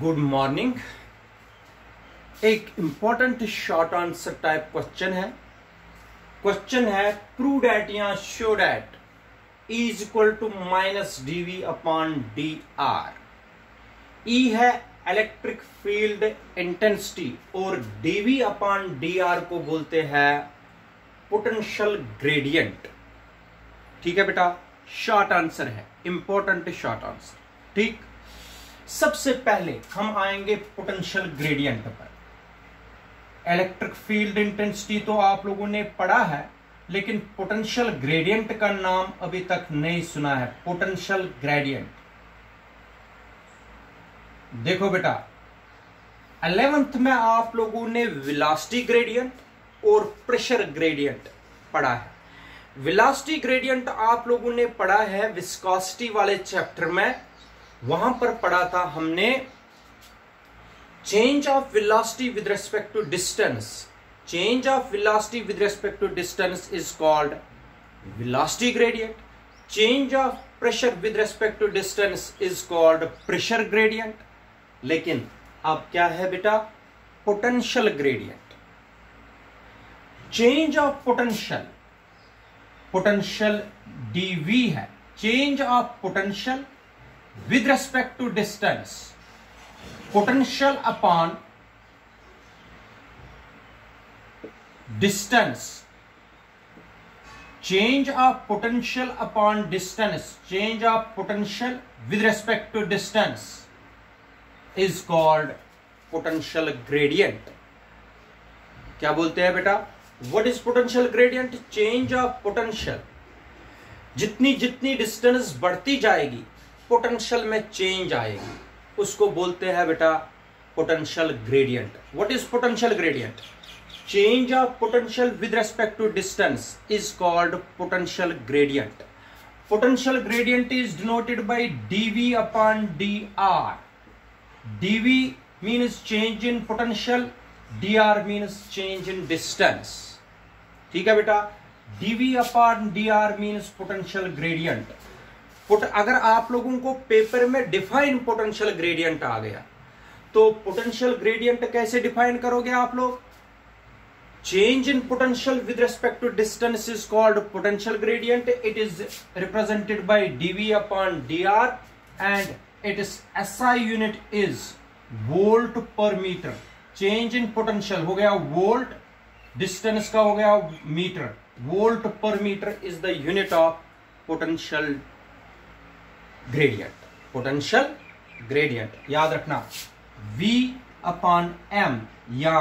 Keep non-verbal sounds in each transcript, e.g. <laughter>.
Good morning एक important short answer type question है। Question है प्रू डैट या show that is equal to minus DV upon D R E है electric field intensity और DV upon D R को बोलते हैं potential gradient ठीक है बेटा? शॉर्ट आंसर है। इंपॉर्टेंट शॉर्ट आंसर ठीक? सबसे पहले हम आएँगे पोटेंशियल ग्रेडियंट पर। इलेक्ट्रिक फ़ील्ड इंटेंसिटी तो आप लोगों ने पढ़ा है, लेकिन पोटेंशियल ग्रेडियंट का नाम अभी तक नहीं सुना है। पोटेंशियल ग्रेडियंट देखो बेटा अलेवेंथ में आप लोगों ने विलास्टी ग्रेडियंट और प्रेशर ग्रेडियंट पढ़ा है। विलास्टी ग्रेडियंट आप लोगों ने पढ़ा है विस्कोसिटी वाले चैप्टर में। वहाँ पर पढ़ा था हमने change of velocity with respect to distance change of velocity with respect to distance is called velocity gradient change of pressure with respect to distance is called pressure gradient लेकिन अब क्या है बेटा? Potential gradient change of potential potential DV है. Change of potential with respect to distance potential upon distance change of potential upon distance change of potential with respect to distance is called potential gradient क्या बोलते हैं बेटा what is potential gradient change of potential जितनी जितनी distance बढ़ती जाएगी potential में change आएगी। उसको बोलते हैं बेटा potential gradient what is potential gradient change of potential with respect to distance is called potential gradient potential gradient is denoted by DV upon D R DV means change in potential D R means change in distance ठीक है बेटा? DV upon D R means potential gradient अगर आप लोगों को paper में define potential gradient आ गया तो पोटेंशियल ग्रेडियंट कैसे डिफाइन करोगे आप लोग? Change in potential with respect to distance is called potential gradient it is represented by DV upon D R and it is S I unit is volt per metre change in potential हो गया volt distance का हो गया metre volt per metre is the unit of potential gradient potential gradient याद रखना, v upon m या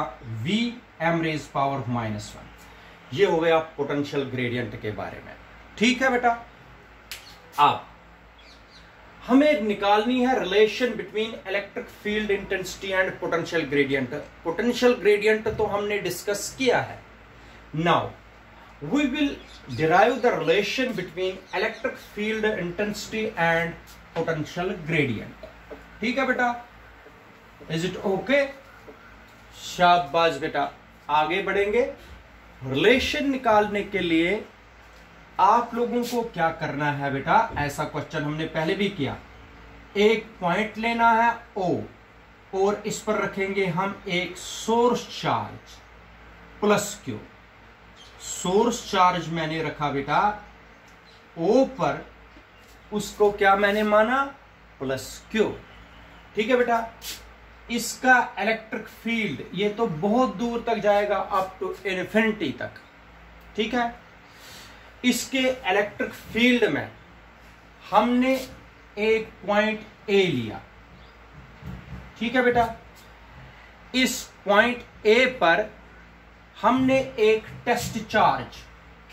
v m raise power minus one ये हो गया पोटेंशियल ग्रेडियंट के बारे में। ठीक है बेटा? अब, हमें निकालनी है relation between electric field intensity and potential gradient potential gradient तो हमने डिस्कस किया है। Now we will derive the relation between electric field intensity and potential gradient. ठीक है बेटा? इज़ इट ओके शाबाश बेटा। आगे बढ़ेंगे। रिलेशन निकालने के लिए आप लोगों को क्या करना है बेटा? ऐसा क्वेश्चन हमने पहले भी किया। एक पॉइंट लेना है ओ और इस पर रखेंगे हम एक source charge plus Q source charge मैंने रखा बेटा ओ पर उसको क्या मैंने माना? प्लस क्यू ठीक है बेटा? इसका इलेक्ट्रिक फ़ील्ड ये तो बहुत दूर तक जाएगा अप टू इन्फिनिटी तक। ठीक है? इसके इलेक्ट्रिक फ़ील्ड में हमने एक पॉइंट ए लिया। ठीक है बेटा? इस पॉइंट ए पर हमने एक टेस्ट चार्ज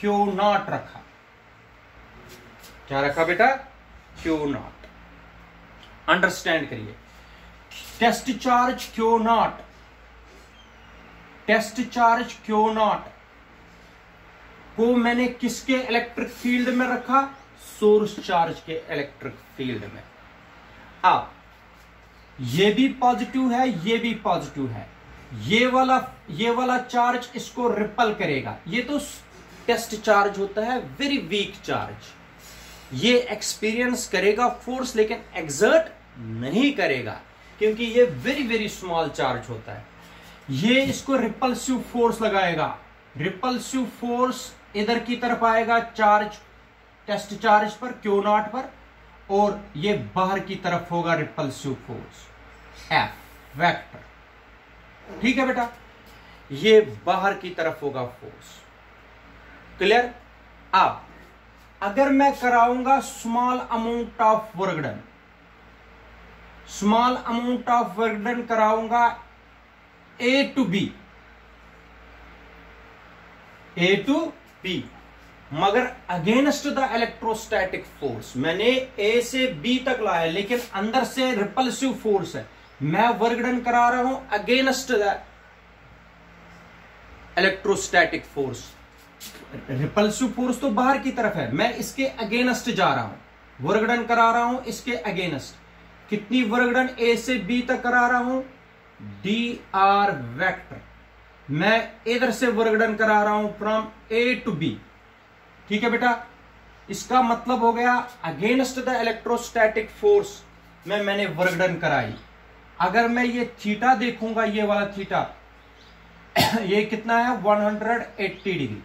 क्यू नॉट रखा। क्या रखा बेटा? Q naught. अंडरस्टैंड करिए। Test charge Q naught. Test charge Q naught. को मैंने किसके इलेक्ट्रिक फ़ील्ड में रखा? सोर्स चार्ज के इलेक्ट्रिक फ़ील्ड में। अब, ये भी पॉजिटिव है, ये भी पॉजिटिव है। ये वाला ये वाला चार्ज इसको रिपल करेगा। ये तो टेस्ट चार्ज होता है वेरी वीक चार्ज ये एक्सपीरियंस करेगा फोर्स लेकिन एग्जर्ट नहीं करेगा, क्योंकि ये वेरी वेरी स्मॉल चार्ज होता है। ये इसको रिपल्सिव फोर्स लगाएगा। रिपल्सिव फोर्स इधर की तरफ़ आएगा चार्ज टेस्ट चार्ज पर क्यू नॉट पर, और ये बाहर की तरफ़ होगा रिपल्सिव फोर्स एफ़ वेक्टर ठीक है बेटा? ये बाहर की तरफ़ होगा फोर्स क्लियर अब, अगर मैं कराऊँगा small amount of work done small amount of work done कराऊँगा A to B A to B मगर अगेंस्ट द इलेक्ट्रोस्टैटिक फोर्स मैंने ए से बी तक लाया, लेकिन अंदर से रिपल्सिव फोर्स है। मैं वर्गडन करा रहा हूँ against the electrostatic force repulsive force तो बाहर की तरफ़ है। मैं इसके अगेंस्ट जा रहा हूँ। वर्गडन करा रहा हूँ इसके अगेंस्ट कितनी वर्गडन ए से बी तक करा रहा हूँ? डी आर वेक्टर मैं इधर से वर्गडन करा रहा हूँ फ्रॉम ए टू बी ठीक है बेटा? इसका मतलब हो गया अगेंस्ट द इलेक्ट्रोस्टैटिक फोर्स में मैंने वर्गडन कराई। अगर मैं ये थीटा देखूँगा, ये वाला थीटा, <coughs> ये कितना है? 180 डिग्री।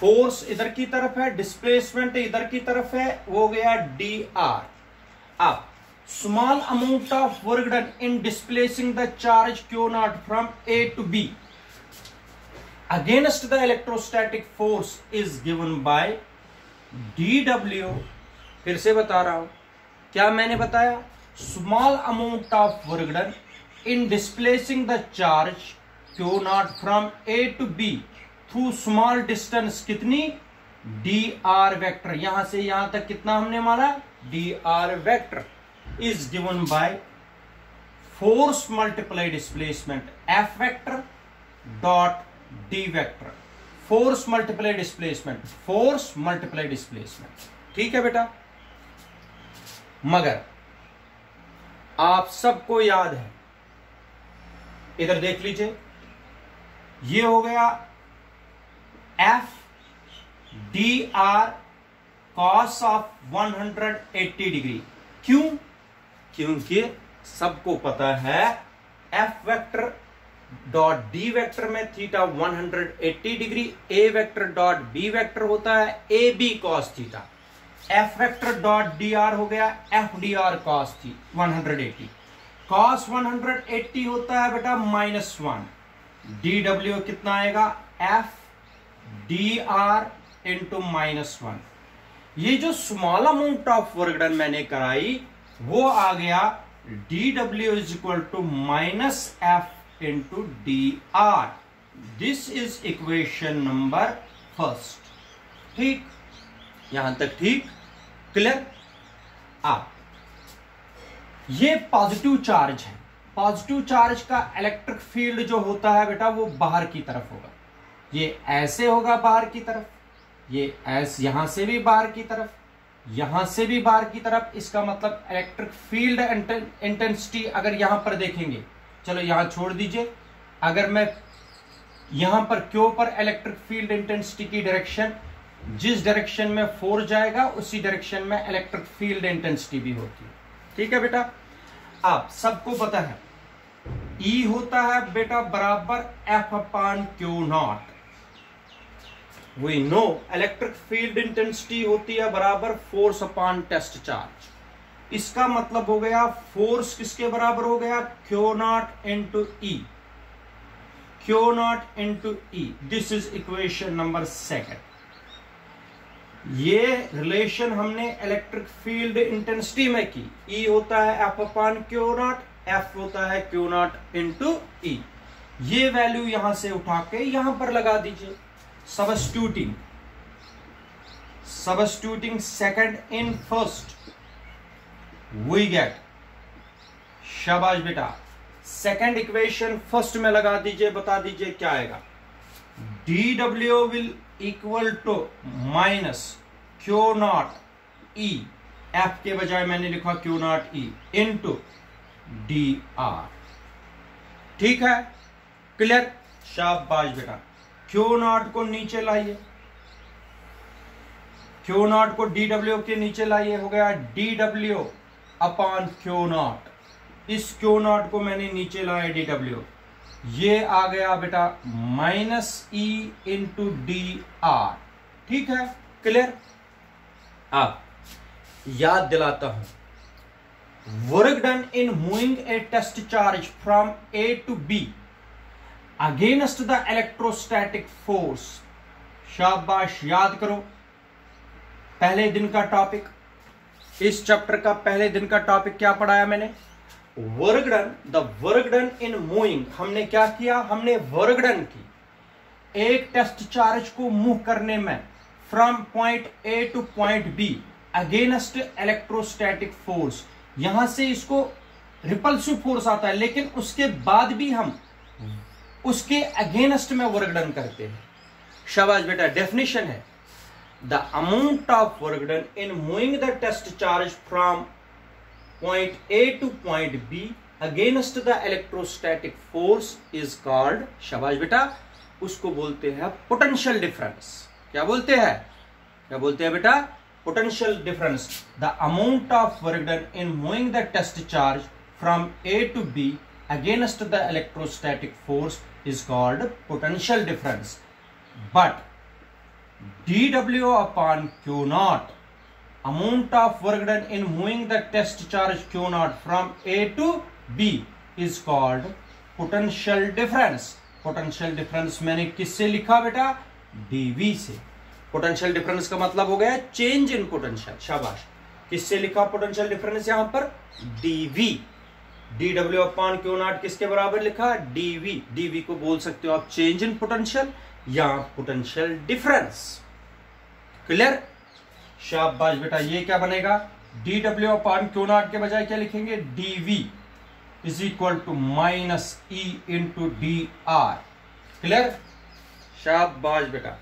फोर्स इधर की तरफ़ है, डिस्प्लेसमेंट इधर की तरफ़ है, वो गया डी आर अब small amount of work done in displacing the charge Q naught from A to B against the electrostatic force is given by D W फिर से बता रहा हूँ। क्या मैंने बताया? Small amount of work done in displacing the charge Q naught from A to B through small distance कितनी D R vector यहाँ से यहाँ तक कितना हमने माना D R vector is given by force multiply displacement F vector dot D vector force multiply displacement force multiply displacement ठीक है बेटा मगर आप सबको याद है। इधर देख लीजिए। ये हो गया F D R cos of 180 degree क्यों? क्योंकि सबको पता है F vector dot D vector में theta 180 degree A vector dot B vector होता है A B cos theta F vector dot D R हो गया एफ़ डी आर कॉस थी 180 कॉस 180 होता है बेटा माइनस वन डी डब्ल्यू कितना आएगा? F D R into minus one ये जो small amount of work done मैंने कराई, वो आ गया D W is equal to minus F into D R this is equation number first ठीक? यहाँ तक ठीक? क्लियर आप ये पॉजिटिव चार्ज है। पॉजिटिव चार्ज का इलेक्ट्रिक फ़ील्ड जो होता है बेटा, वो बाहर की तरफ़ होगा। ये ऐसे होगा बाहर की तरफ़, ये ऐसे यहाँ से भी बाहर की तरफ़, यहाँ से भी बाहर की तरफ़। इसका मतलब इलेक्ट्रिक फ़ील्ड इंटेंसिटी अगर यहाँ पर देखेंगे, चलो यहाँ छोड़ दीजिए। अगर मैं यहाँ पर क्यों पर इलेक्ट्रिक फ़ील्ड इंटेंसिटी की डायरेक्शन जिस डायरेक्शन में फोर्स जाएगा, उसी डायरेक्शन में इलेक्ट्रिक फ़ील्ड इंटेंसिटी भी होती है। ठीक है बेटा? आप सबको पता है ई e होता है बेटा बराबर F upon Q naught we know electric field intensity होती है बराबर फोर्स अपॉन टेस्ट चार्ज इसका मतलब हो गया फोर्स किसके बराबर हो गया? Q naught into E Q naught into E this is equation number second ये रिलेशन हमने इलेक्ट्रिक फ़ील्ड इंटेंसिटी में की। ई e होता है F upon Q naught F होता है क्यू नॉट इंटू ई ये वैल्यू यहाँ से उठा के यहाँ पर लगा दीजिए। Substituting substituting second in first we get शाबाश बेटा। सेकेंड इक्वेशन फ़र्स्ट में लगा दीजिए, बता दीजिए क्या आएगा। D W will equal to minus Q naught E F के बजाय मैंने लिखा Q naught E into D R ठीक है? क्लियर शाबाश बेटा। क्यू नॉट को नीचे लाइए। क्यू नॉट को डी डब्ल्यू के नीचे लाइए। हो गया D W upon Q naught इस क्यू नॉट को मैंने नीचे लाया डी डब्ल्यू ये आ गया बेटा minus E into D R. ठीक है? क्लियर? अब याद दिलाता हूँ। Work done in moving a test charge from A to B against the electrostatic force शाबाश, याद करो। पहले दिन का टॉपिक इस चैप्टर का पहले दिन का टॉपिक क्या पढ़ाया मैंने? Work done the work done in moving हमने क्या किया? हमने वर्क डन की। एक टेस्ट चार्ज को मूव करने में from point A to point B against electrostatic force यहाँ से इसको रिपल्सिव फोर्स आता है, लेकिन उसके बाद भी हम उसके अगेंस्ट में वर्क डन करते हैं। शाबाश बेटा डेफिनेशन है। The amount of work done in moving the test charge from point A to point B against the electrostatic force is called शाबाश बेटा उसको बोलते हैं पोटेंशियल डिफरेंस क्या बोलते हैं क्या बोलते हैं बेटा potential difference the amount of work done in moving the test charge from A to B against the electrostatic force is called potential difference but dw upon q naught amount of work done in moving the test charge q naught from a to b is called potential difference. Potential difference मैंने किससे लिखा बेटा? Dv से। Potential difference का मतलब हो गया change in potential शाबाश। किससे लिखा पोटेंशियल डिफरेंस यहाँ पर? Dv W upon Q naught किसके बराबर लिखा? डीवी डीवी को बोल सकते हो आप चेंज इन पोटेंशियल या पोटेंशियल डिफरेंस क्लियर शाबाश बेटा, ये क्या बनेगा? D W upon Q naught के बजाय क्या लिखेंगे? DV is equal to minus E into D R clear शाबाश बेटा।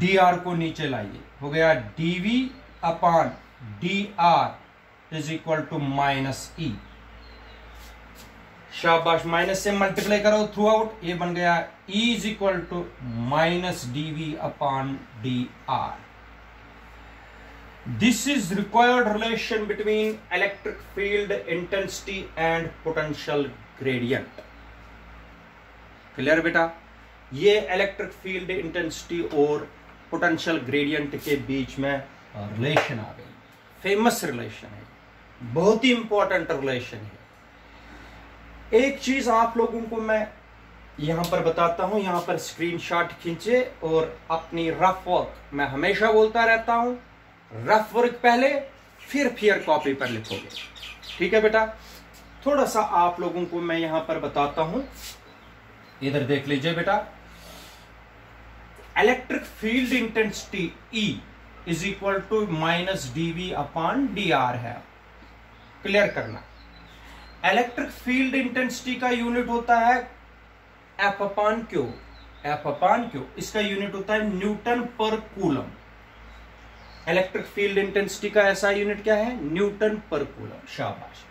डी आर को नीचे लाइए। हो गया DV upon D R is equal to minus E शाबाश माइनस से मल्टीप्लाई करो थ्रू आउट ये बन गया E is equal to minus D V upon D R this is required relation between electric field intensity and potential gradient. Clear बेटा ये electric field intensity और potential gradient के बीच में रिलेशन आ गई। फ़ेमस रिलेशन है। बहुत ही इंपॉर्टेंट रिलेशन है। एक चीज़ आप लोगों को मैं यहाँ पर बताता हूँ। यहाँ पर स्क्रीनशॉट खींचे और अपनी रफ वर्क मैं हमेशा बोलता रहता हूँ। रफ वर्क पहले, फिर फिर कॉपी पर लिखोगे। ठीक है बेटा? थोड़ा सा आप लोगों को मैं यहाँ पर बताता हूँ। इधर देख लीजिए बेटा। Electric field intensity E is equal to minus DV upon D R है। क्लियर करना। इलेक्ट्रिक फ़ील्ड इंटेंसिटी का यूनिट होता है F upon Q F upon Q इसका यूनिट होता है Newton per coulomb electric field intensity का ऐसा यूनिट क्या है? न्यूटन पर कूलम शाबाश।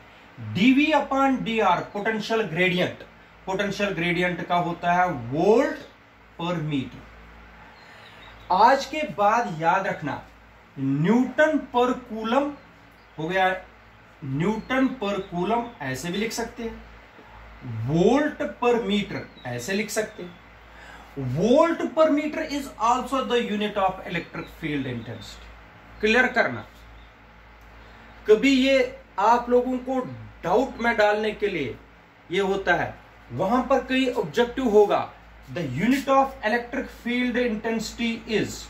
DV upon D R potential gradient potential gradient का होता है वोल्ट पर मीटर आज के बाद याद रखना न्यूटन पर कूलम हो गया न्यूटन पर कूलम ऐसे भी लिख सकते हैं। वोल्ट पर मीटर ऐसे लिख सकते हैं। Volt per metre is also the unit of electric field intensity clear करना। कभी ये आप लोगों को डाउट में डालने के लिए ये होता है, वहाँ पर कई ऑब्जेक्टिव होगा। The unit of electric field intensity is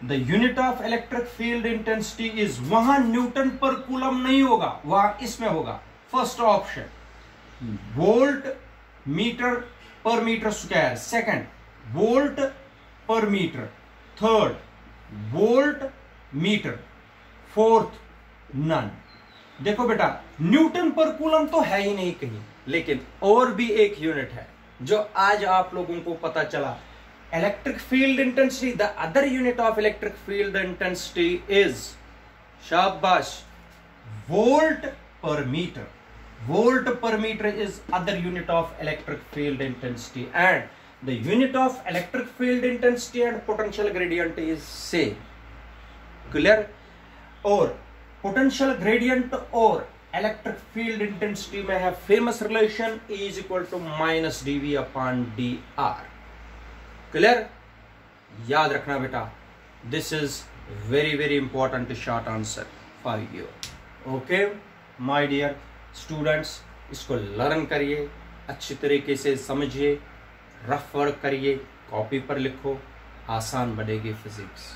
the unit of electric field intensity is वहाँ न्यूटन पर कूलम नहीं होगा, वहाँ इसमें होगा। First option volt metre per metre square second volt per metre third volt metre, fourth, none. देखो बेटा, Newton per coulomb तो है ही नहीं कहीं, लेकिन और भी एक यूनिट है, जो आज आप लोगों को पता चला। Electric field intensity the other unit of electric field intensity is शाबाश volt per metre volt per metre is other unit of electric field intensity and the unit of electric field intensity and potential gradient is same clear और potential gradient और electric field intensity में है famous relation is equal to minus D V upon D R clear याद रखना बेटा। This is very very important short answer for you okay my dear students इसको learn करिए, अच्छी तरीके से समझिए रफ वर्क करिए कॉपी पर लिखो, आसान बनेगी फिजिक्स